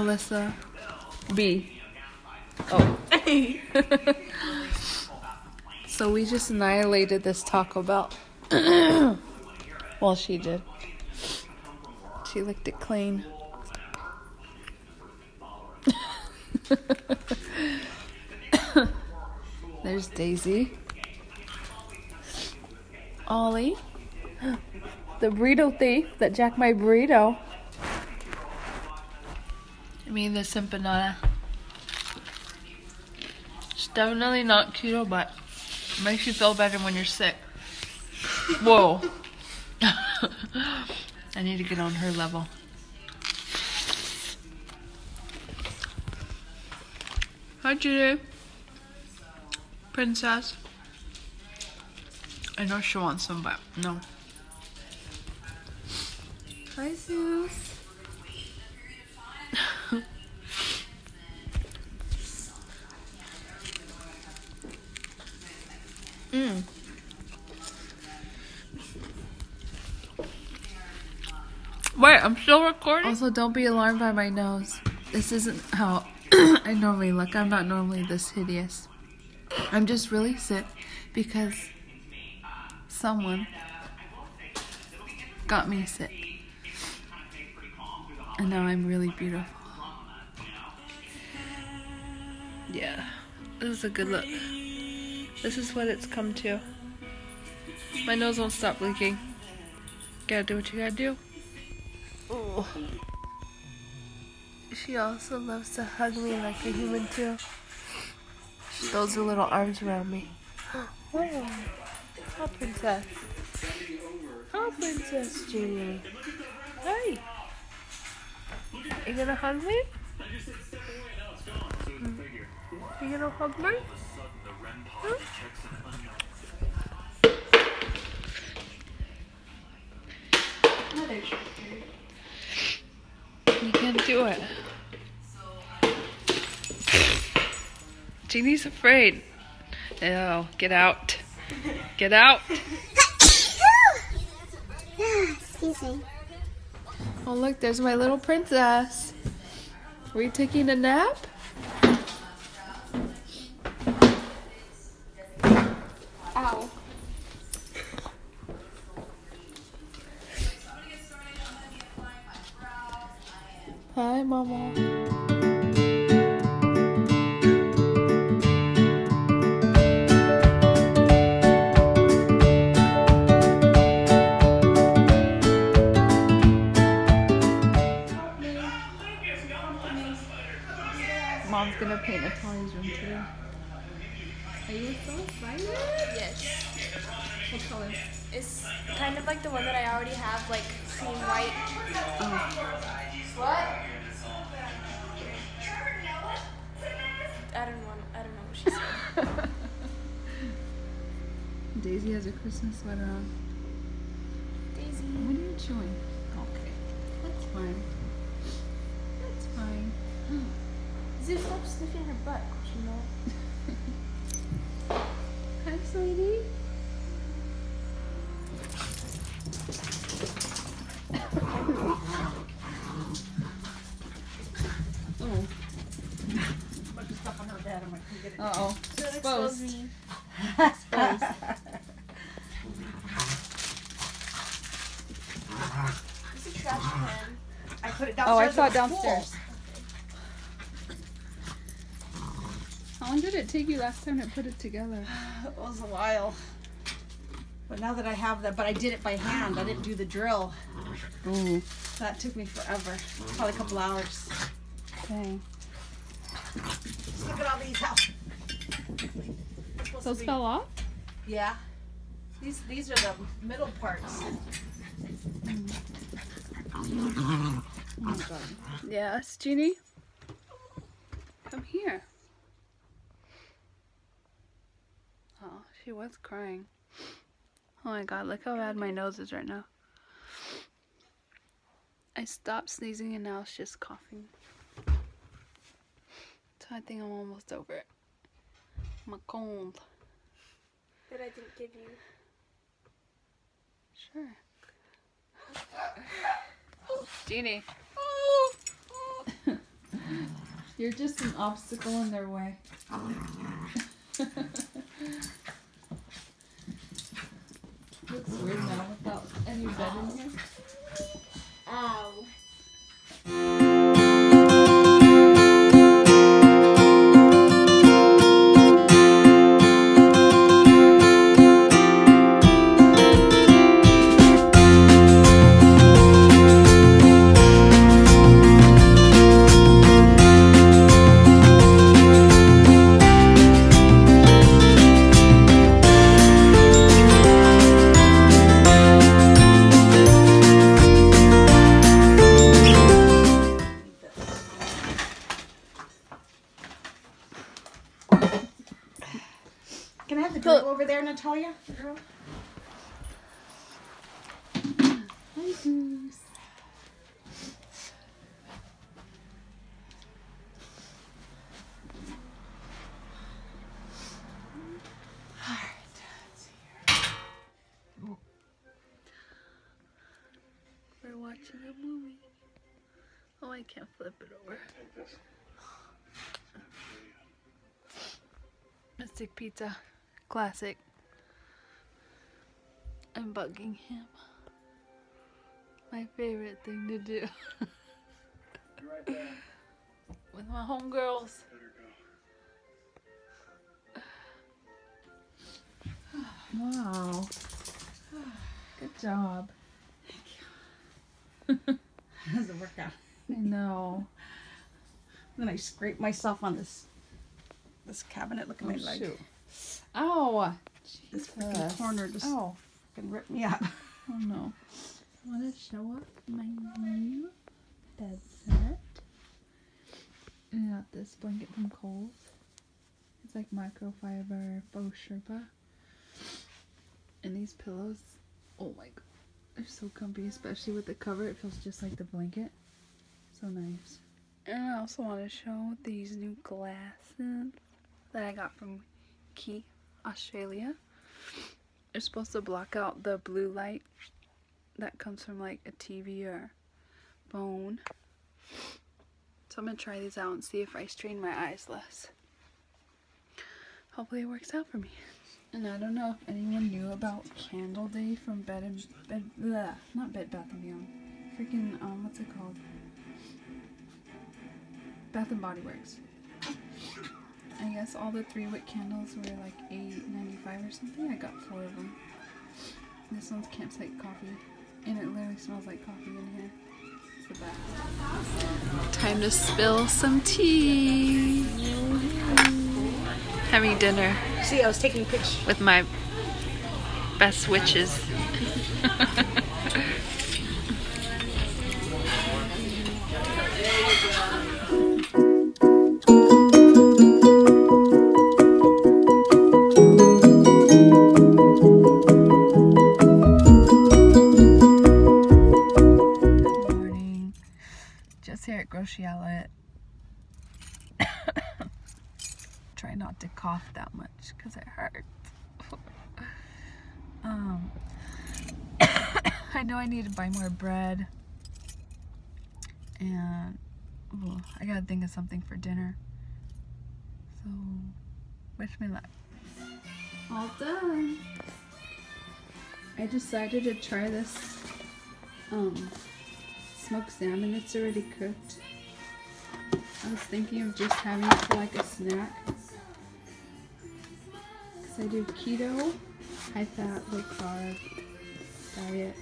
Alyssa. B. Oh. so we just annihilated this Taco Bell. well, she did. She licked it clean. There's Daisy. Ollie. The burrito thief that jacked my burrito. Mean, this empanada. It's definitely not keto, but makes you feel better when you're sick. Whoa. I need to get on her level. Hi, Judy. Princess. I know she wants some, but no. Hi, Zeus. Mm. Wait, I'm still recording? Also, don't be alarmed by my nose. This isn't how I normally look. I'm not normally this hideous. I'm just really sick because someone got me sick. And now I'm really beautiful. Yeah, this is a good look. This is what it's come to. My nose won't stop leaking. Gotta do what you gotta do. Oh. She also loves to hug me like a human too. She throws her little arms around me. Oh, oh princess. Oh, princess Jeannie. Hi. You gonna hug me? You gonna hug me? You can't do it. Jeannie's afraid. Ew, get out. Get out. Excuse me. Oh, look, there's my little princess. Are you taking a nap? Mama. Mom's gonna paint Natalia's Daisy has a Christmas sweater on. Daisy. What are you chewing? Okay. That's fine. That's fine. Zeus, stop sniffing her butt. You know. Hi, sweetie. oh. Uh oh. Exposed. me. Exposed. It's a trash can. I put it Oh, downstairs. saw it was full. downstairs. How long did it take you last time to put it together? It was a while. But now that I have that, but I did it by hand. I didn't do the drill. Ooh. That took me forever. Probably a couple hours. Dang. Look at all these out. Those fell off? Yeah. These these are the middle parts. Mm. God. Yes, Jeannie? Come here. Oh, she was crying. Oh my god, look how bad my nose is right now. I stopped sneezing and now it's just coughing. So I think I'm almost over it. My cold. That I didn't give you. Sure. You're just an obstacle in their way. Looks weird now without any bed in here. Ow. Watching a movie. Oh, I can't flip it over. Mystic Pizza. Classic. I'm bugging him. My favorite thing to do. With my homegirls. Wow. Good job. Doesn't work out. I know. Then I scrape myself on this this cabinet. Look at Oh, my leg. shoot. Ow. This freaking corner just Ow. fucking rip me up. Oh no. I want to show off my new bed set. I got this blanket from Kohl's. It's like microfiber faux sherpa. And these pillows, oh my god, they're so comfy, especially with the cover. It feels just like the blanket. So nice. And I also want to show these new glasses that I got from Quay, Australia. They're supposed to block out the blue light that comes from like a TV or phone. So I'm gonna try these out and see if I strain my eyes less. Hopefully it works out for me. And I don't know if anyone knew about Candle Day from Bed and Bed, bleh, not Bed Bath and Beyond. Freaking um, what's it called? Bath and Body Works. I guess all the three wick candles were like eight ninety five or something. I got four of them. This one's campsite coffee, and it literally smells like coffee in here. Time to spill some tea. Having dinner See, I was taking pictures. with my best witches. Good morning. Just here at Grocery Outlet. Try not to cough that much because it hurts. um, I know I need to buy more bread. And I gotta think of something for dinner. So, wish me luck. All done. I decided to try this um, smoked salmon. It's already cooked. I was thinking of just having it for like a snack. I do keto, high fat, low carb diet.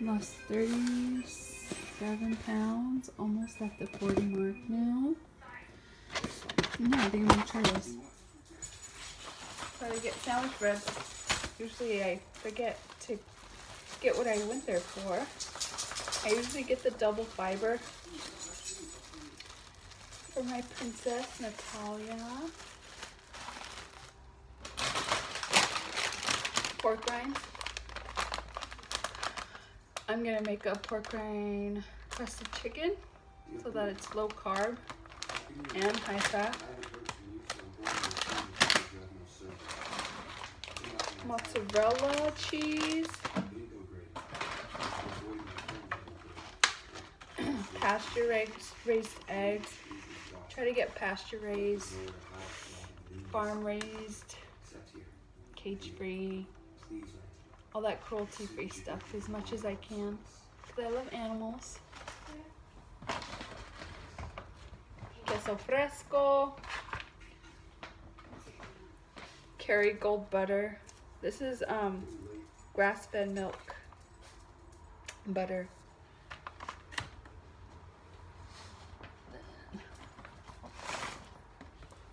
Lost 37 pounds, almost at the 40 mark now. Yeah, I think I'm gonna try this. Try to get sandwich bread. Usually I forget to get what I went there for. I usually get the double fiber for my princess Natalia. Pork rinds. I'm gonna make a pork rind crusted chicken so that it's low carb and high fat. mozzarella cheese, pasture raised raised eggs. Try to get pasture raised, farm raised, cage free, all that cruelty free stuff as much as I can. Because I love animals. Queso fresco. Kerrygold butter. This is um grass fed milk butter.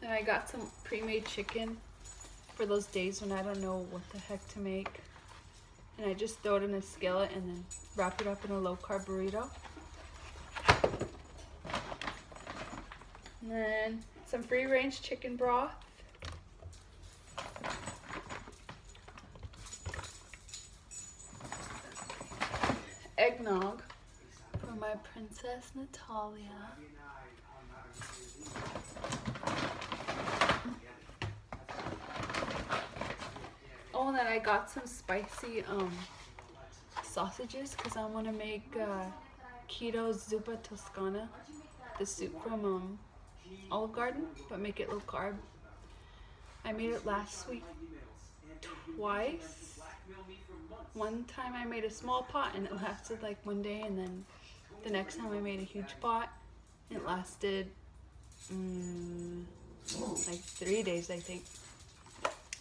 And I got some pre-made chicken for those days when I don't know what the heck to make. And I just throw it in a skillet and then wrap it up in a low carb burrito. And then some free range chicken broth. Eggnog for my princess Natalia. Then I got some spicy um sausages because I want to make uh, keto zuppa toscana, the soup from um Olive Garden, but make it low carb. I made it last week twice. One time I made a small pot and it lasted like one day, and then the next time I made a huge pot, it lasted mm, like three days, I think.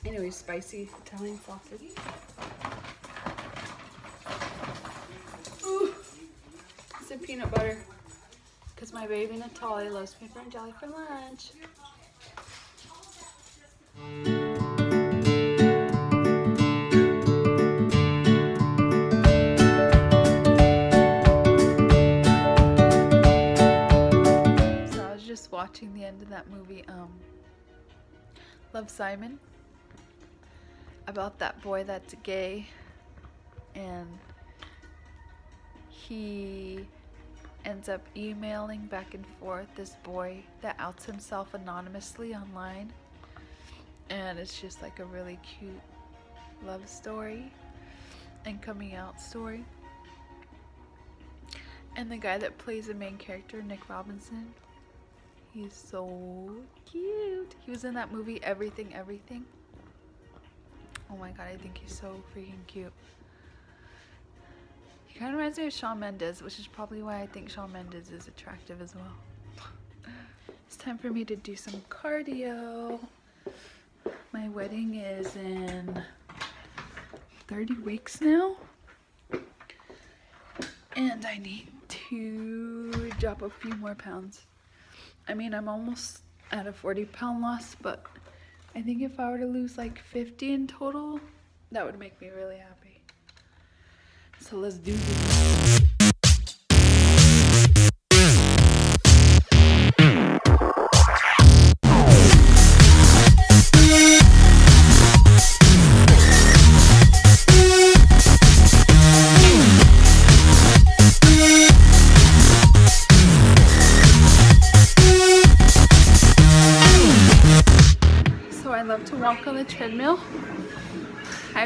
Anyway, spicy Italian sausage. Ooh, some peanut butter. Because my baby Natalia loves paper and jelly for lunch. So I was just watching the end of that movie, um, Love Simon, about that boy that's gay, and he ends up emailing back and forth this boy that outs himself anonymously online, and it's just like a really cute love story and coming out story. And the guy that plays the main character, Nick Robinson, he's so cute. He was in that movie Everything Everything. Oh my god, I think he's so freaking cute. He kind of reminds me of Shawn Mendes, which is probably why I think Shawn Mendes is attractive as well. it's time for me to do some cardio. My wedding is in 30 weeks now. And I need to drop a few more pounds. I mean, I'm almost at a 40 pound loss, but I think if I were to lose like 50 in total, that would make me really happy. So let's do this.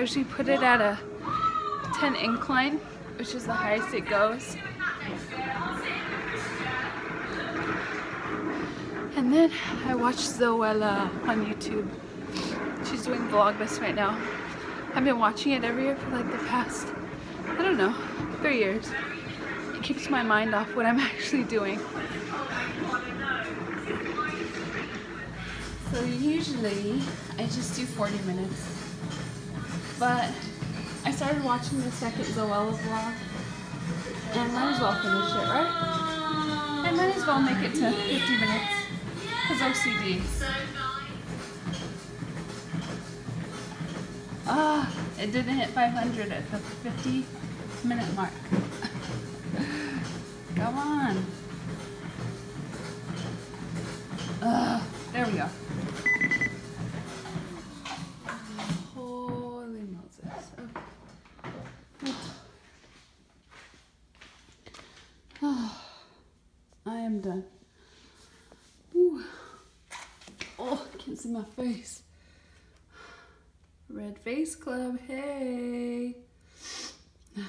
I usually put it at a 10 incline, which is the highest it goes. And then I watch Zoella on YouTube. She's doing Vlogmas right now. I've been watching it every year for like the past, I don't know, three years. It keeps my mind off what I'm actually doing. So usually I just do 40 minutes. But I started watching the second Zoella vlog and might as well finish it, right? I might as well make it to 50 minutes because OCD. Ah, it didn't hit 500 at the 50 minute mark. Come on. Ah, there we go. Holy Moses. Okay. Oh, I am done. Ooh. Oh, I can't see my face. Club, hey.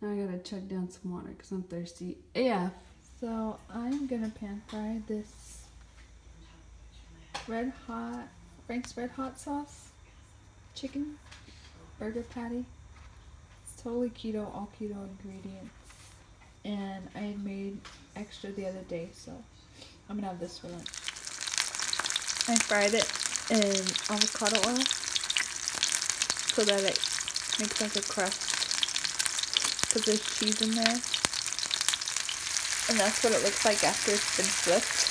Now I gotta chug down some water because I'm thirsty AF. So I'm gonna pan fry this red hot Frank's red hot sauce chicken burger patty. It's totally keto, all keto ingredients. And I had made extra the other day, so I'm gonna have this for lunch. I fried it in avocado oil so that it makes like a crust because there's cheese in there. And that's what it looks like after it's been flipped.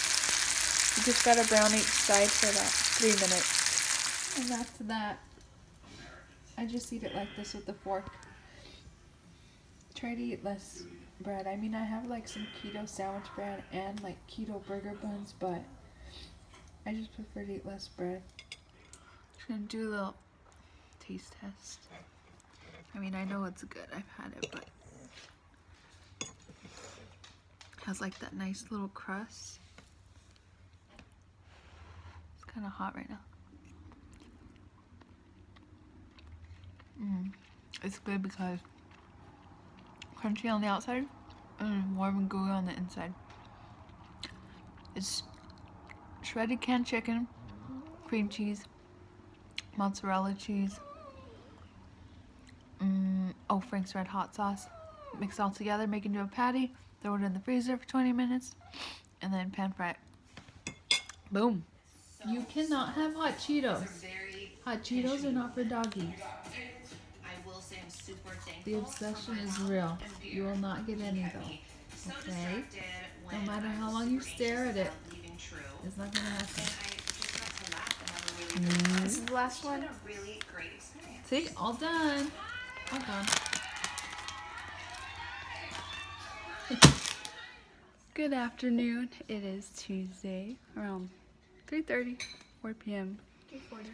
You just gotta brown each side for about three minutes. And that's that, I just eat it like this with a fork. Try to eat less bread. I mean, I have like some keto sandwich bread and like keto burger buns, but I just prefer to eat less bread. Just gonna do a little taste test. I mean, I know it's good. I've had it, but has like that nice little crust. It's kind of hot right now. Mm. It's good because crunchy on the outside and warm and gooey on the inside. It's shredded canned chicken, cream cheese, mozzarella cheese, mm, oh Frank's Red Hot Sauce. Mix all together, make into a patty, throw it in the freezer for 20 minutes, and then pan fry it. Boom. You cannot have hot Cheetos. Hot Cheetos are not for doggies. I will say I'm super thankful. The obsession is real. You will not get any though. Okay? No matter how long you stare at it, it's not gonna happen. And I just got to laugh and have a really good This is the last one. really great experience. See? All done. All done. Good afternoon. It is Tuesday around 3.30, 4 p.m. 340.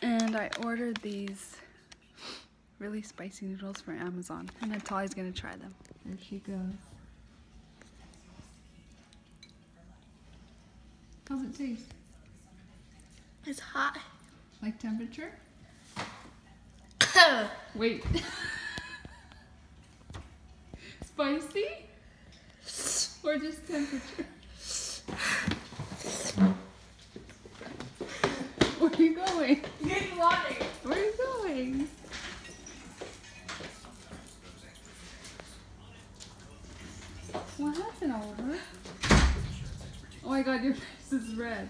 And I ordered these really spicy noodles from Amazon. And Natalia's gonna try them. There she goes. How's it taste? It's hot. Like temperature? Wait. Spicy? Or just temperature? Where are you going? Getting water. Where are you going? What happened, Oliver? Oh my god, your face is red.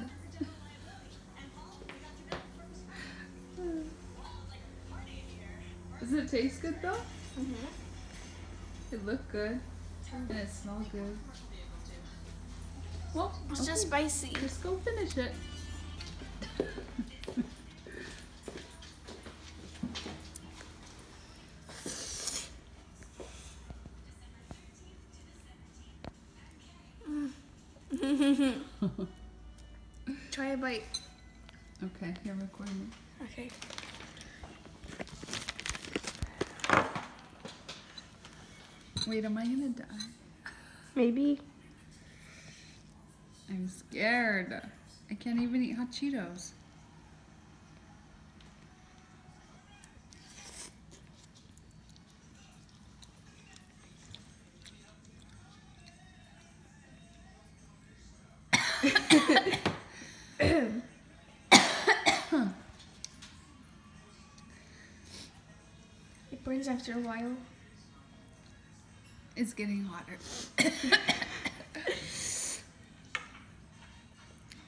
Does it taste good though? Mm-hmm. It looked good. And it smelled good. Well, It's okay. just spicy. Just go finish it. Try a bite. Okay, you're recording. Okay. Wait, am I gonna die? Maybe. I'm scared. I can't even eat hot Cheetos. It burns after a while. It's getting hotter.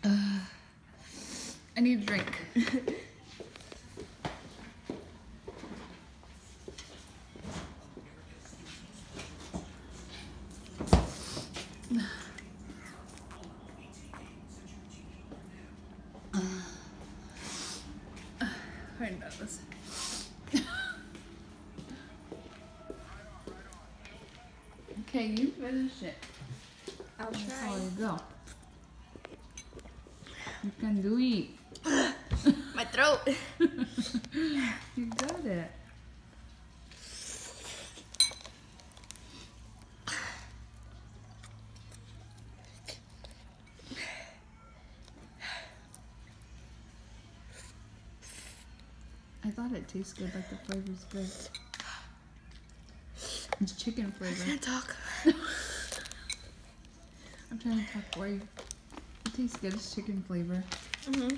Ugh. I need a drink. I know this. Okay, you finish it. I'll That's try. how you go. You can do it. My throat. you got it. I thought it tastes good, like the flavor's good. It's chicken flavor. I Can't talk. I'm trying to talk for you. It tastes good. It's chicken flavor. Mm-hmm.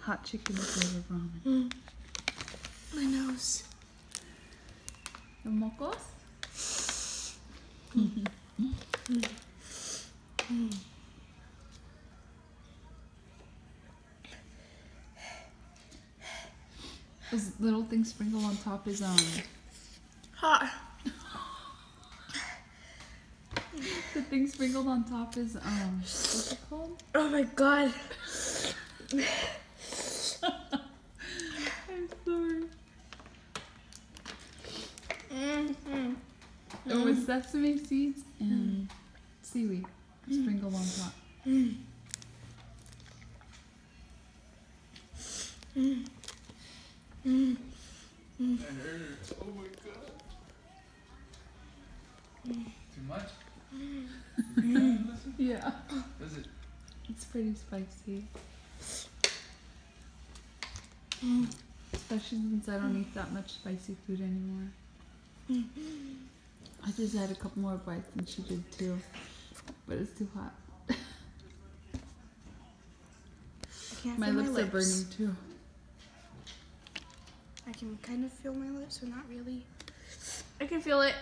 Hot chicken flavor ramen. Mm. My nose. The mocos? This little thing sprinkled on top is um Hot. the thing sprinkled on top is um what's it called? Oh my god. I'm sorry. Mm-hmm. It was sesame seeds and seaweed sprinkled on top. Oh my god. Too much? Yeah. Does it? It's pretty spicy. Especially since I don't eat that much spicy food anymore. Mm-hmm. I just had a couple more bites and she did too. But it's too hot. I can't My lips my are burning too. I can kind of feel my lips, but not really. I can feel it.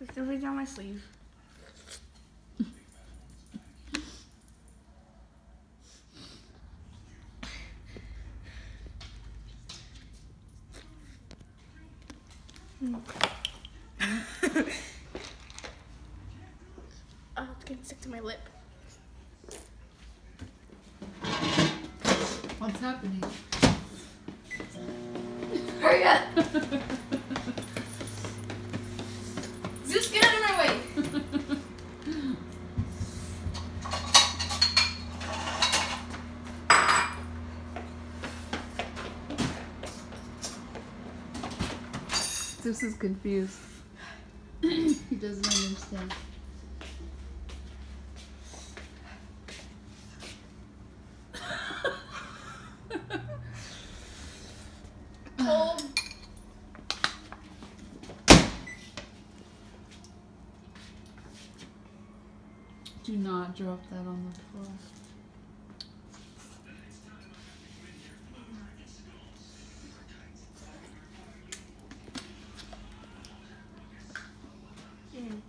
It's dripping down my sleeve. Oh, it's getting stuck to my lip. What's happening? Hurry up! Zeus, get out of my way! Zeus is confused. he doesn't understand. Cold. Do not drop that on the floor. Mm.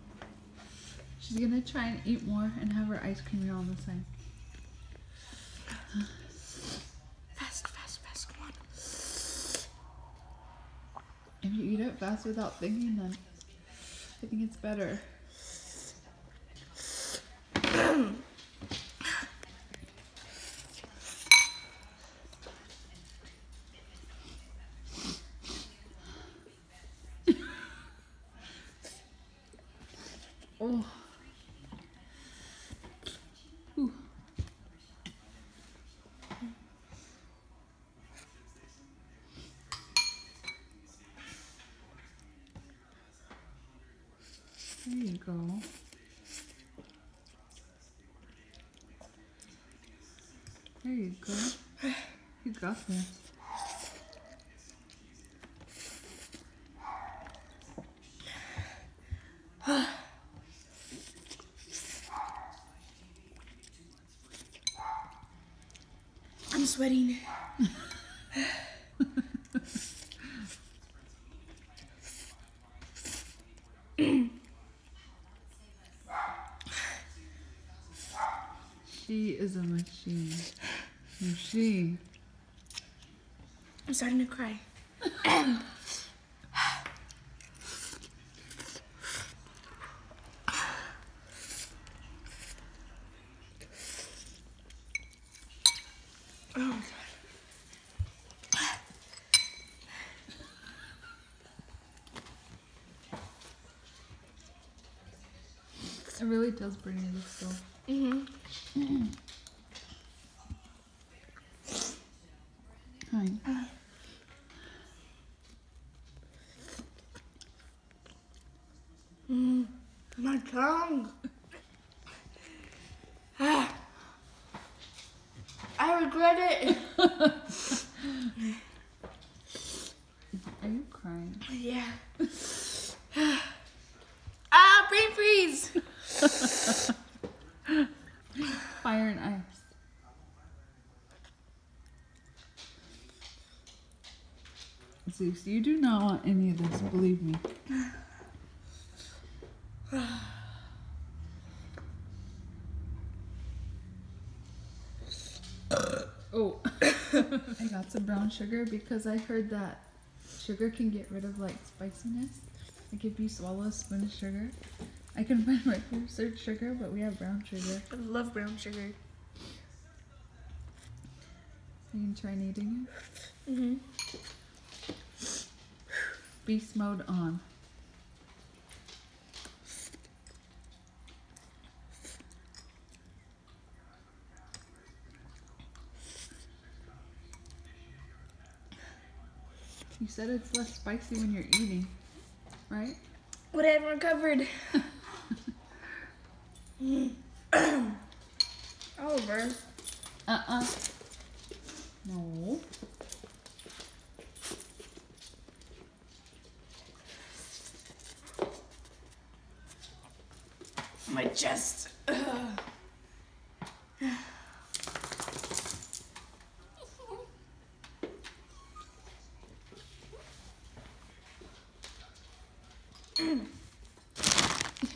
She's gonna try and eat more and have her ice cream here on the side. Fast, fast, fast, come on. If you eat it fast without thinking, then I think it's better. oh. Ooh. There you go. There you go. I'm sweating. She is a machine. Machine. I'm starting to cry. oh, It really does bring me to still. Mm-hmm. Hi. Mm, wrong. I regret it. Are you crying? Yeah. ah, brain freeze. Fire and ice. Zeus, you do not want any of this, believe me. I got some brown sugar because I heard that sugar can get rid of like spiciness. Like if you swallow a spoon of sugar, I can find regular search sugar, but we have brown sugar. I love brown sugar. You can try kneading it. Mm-hmm. Beast mode on. Said it's less spicy when you're eating, right? What I haven't recovered. Oliver. Oh, uh-uh. No. My chest.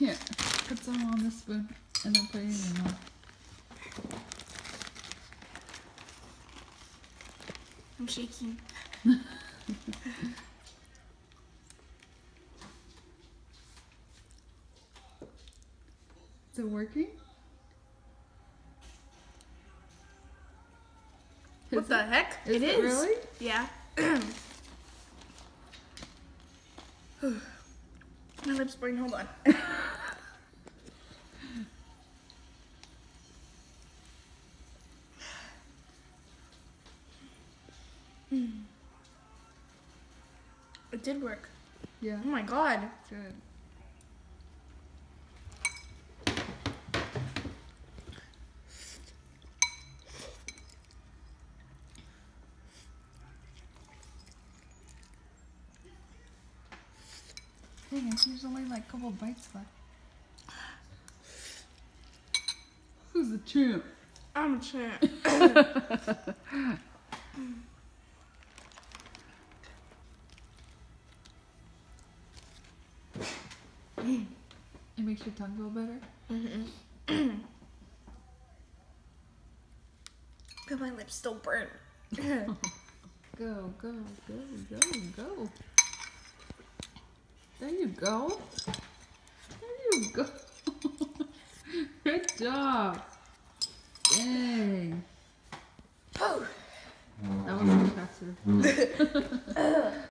Here, put some on the spoon and then put it in mouth. I'm shaking. Is it working? What the it? heck? Is it it is. really? Yeah. My lips burn. Hold on. did work. Yeah. Oh my god. Good. Dang there's only like a couple bites left. Who's the champ? I'm a champ. It makes your tongue feel better? Mm-hmm. but my lips still burn. Go, go, go, go, go. There you go. There you go. Good job. Dang. Oh. That was faster.